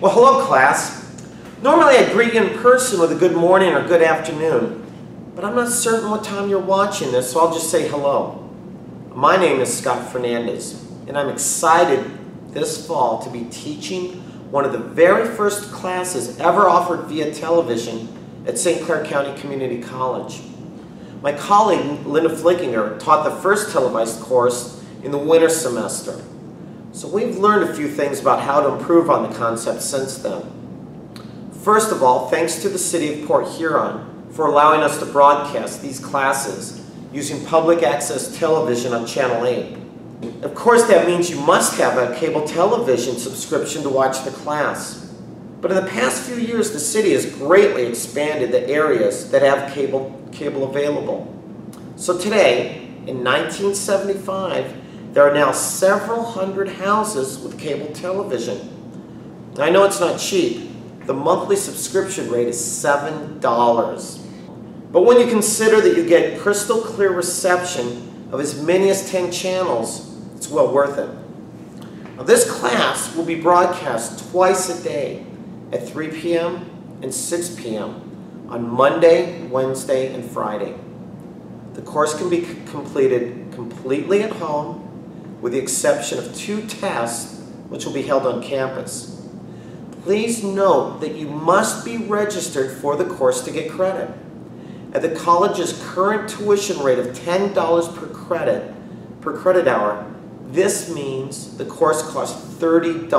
Well, hello, class. Normally I greet you in person with a good morning or good afternoon, but I'm not certain what time you're watching this, so I'll just say hello. My name is Scott Fernandez, and I'm excited this fall to be teaching one of the very first classes ever offered via television at St. Clair County Community College. My colleague, Linda Flickinger, taught the first televised course in the winter semester. So we've learned a few things about how to improve on the concept since then. First of all, thanks to the City of Port Huron for allowing us to broadcast these classes using public access television on Channel 8. Of course, that means you must have a cable television subscription to watch the class. But in the past few years, the city has greatly expanded the areas that have cable, cable available. So today, in 1975, there are now several hundred houses with cable television. I know it's not cheap. The monthly subscription rate is $7. But when you consider that you get crystal clear reception of as many as 10 channels, it's well worth it. Now, this class will be broadcast twice a day at 3 p.m. and 6 p.m. on Monday, Wednesday, and Friday. The course can be completed completely at home with the exception of two tests which will be held on campus. Please note that you must be registered for the course to get credit. At the college's current tuition rate of $10 per credit per credit hour, this means the course costs $30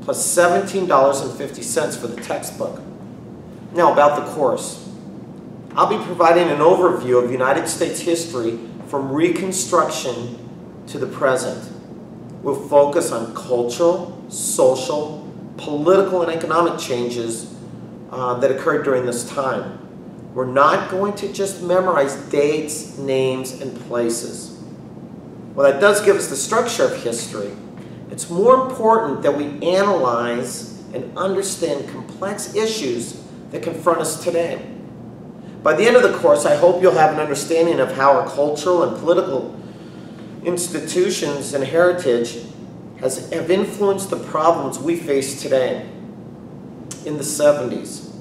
plus $17.50 for the textbook. Now about the course. I'll be providing an overview of United States history from Reconstruction to the present. We'll focus on cultural, social, political, and economic changes uh, that occurred during this time. We're not going to just memorize dates, names, and places. Well, that does give us the structure of history. It's more important that we analyze and understand complex issues that confront us today. By the end of the course, I hope you'll have an understanding of how our cultural and political institutions and heritage has, have influenced the problems we face today in the 70s,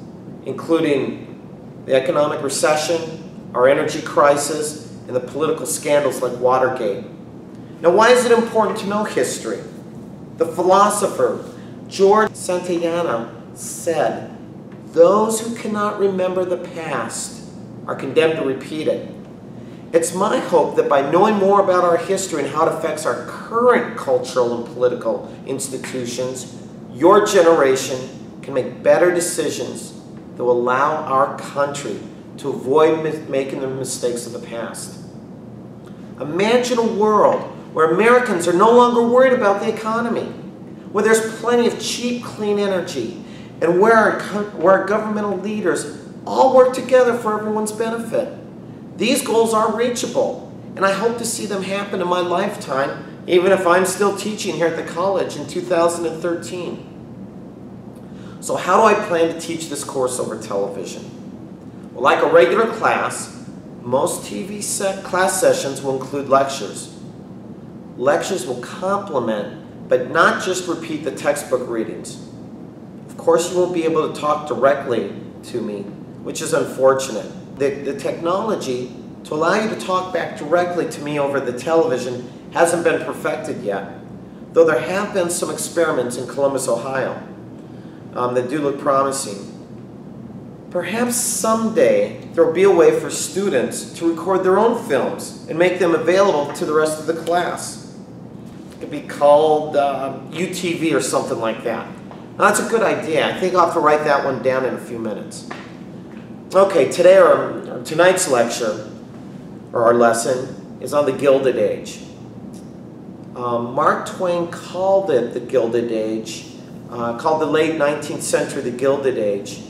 including the economic recession, our energy crisis, and the political scandals like Watergate. Now, why is it important to know history? The philosopher George Santayana said, those who cannot remember the past are condemned to repeat it. It's my hope that by knowing more about our history and how it affects our current cultural and political institutions, your generation can make better decisions that will allow our country to avoid making the mistakes of the past. Imagine a world where Americans are no longer worried about the economy, where there's plenty of cheap, clean energy, and where our, where our governmental leaders all work together for everyone's benefit. These goals are reachable, and I hope to see them happen in my lifetime, even if I'm still teaching here at the college in 2013. So how do I plan to teach this course over television? Well, like a regular class, most TV class sessions will include lectures. Lectures will complement, but not just repeat the textbook readings. Of course, you won't be able to talk directly to me, which is unfortunate the, the technology to allow you to talk back directly to me over the television hasn't been perfected yet, though there have been some experiments in Columbus, Ohio um, that do look promising. Perhaps someday there will be a way for students to record their own films and make them available to the rest of the class. It could be called uh, UTV or something like that. Now, that's a good idea. I think I'll have to write that one down in a few minutes. Okay, today or tonight's lecture, or our lesson, is on the Gilded Age. Um, Mark Twain called it the Gilded Age, uh, called the late 19th century the Gilded Age.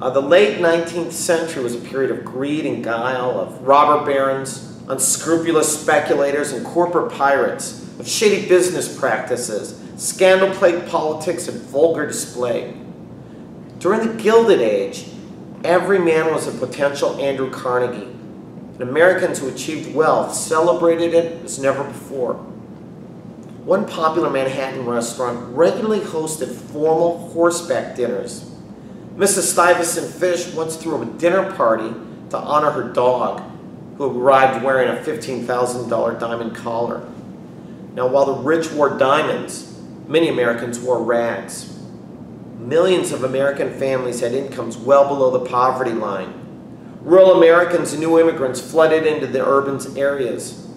Uh, the late 19th century was a period of greed and guile, of robber barons, unscrupulous speculators, and corporate pirates, of shady business practices, scandal-plagued politics, and vulgar display. During the Gilded Age, Every man was a potential Andrew Carnegie. And Americans who achieved wealth celebrated it as never before. one popular Manhattan restaurant regularly hosted formal horseback dinners. Mrs. Stuyvesant Fish once threw a dinner party to honor her dog, who arrived wearing a $15,000 diamond collar. Now, while the rich wore diamonds, many Americans wore rags. Millions of American families had incomes well below the poverty line. Rural Americans and new immigrants flooded into the urban areas.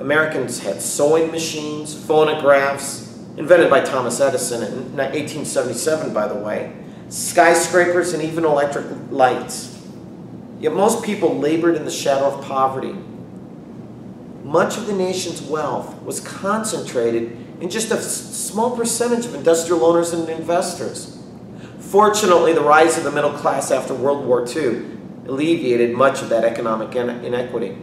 Americans had sewing machines, phonographs, invented by Thomas Edison in 1877, by the way, skyscrapers, and even electric lights. Yet most people labored in the shadow of poverty. Much of the nation's wealth was concentrated in just a small percentage of industrial owners and investors. Fortunately, the rise of the middle class after World War II alleviated much of that economic inequity.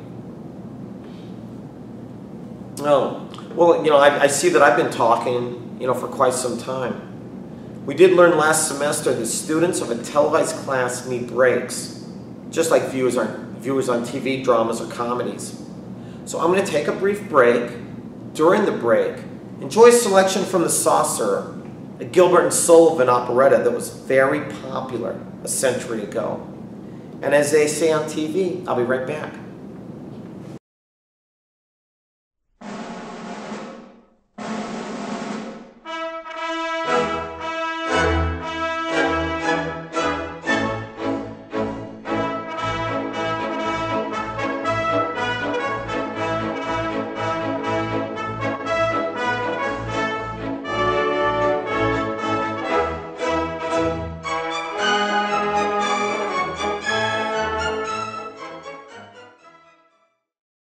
Oh, well, you know, I, I, see that I've been talking, you know, for quite some time. We did learn last semester that students of a televised class need breaks, just like viewers on, viewers on TV dramas or comedies. So I'm going to take a brief break. During the break, enjoy a selection from The Sorcerer, a Gilbert and Sullivan operetta that was very popular a century ago. And as they say on TV, I'll be right back.